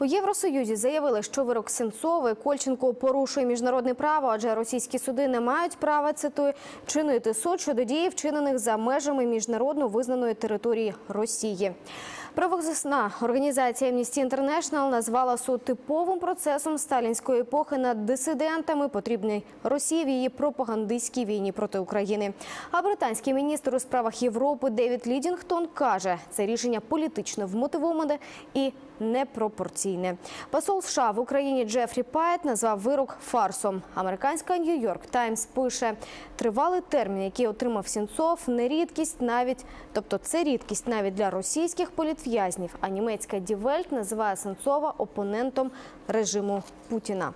У Євросоюзі заявили, що вирок Сенцовий Кольченко порушує міжнародне право, адже російські суди не мають права цитую чинити суд щодо дій, вчинених за межами міжнародно визнаної території Росії. Правозахисна організація Amnesty International назвала суд типовим процесом сталінської епохи над дисидентами, потрібний Росії в її пропагандистській війні проти України. А британський міністр у справах Європи Девід Лідінгтон каже, це рішення політично вмотивоване і непропорційне. Посол США в Україні Джефрі Пайт назвав вирок фарсом. Американська Нью-Йорк Таймс пише, тривалий термін, який отримав Сенцов, не рідкість навіть, тобто це рідкість навіть для російських політв'язнів. А німецька Ді Вельт називає Сенцова опонентом режиму Путіна.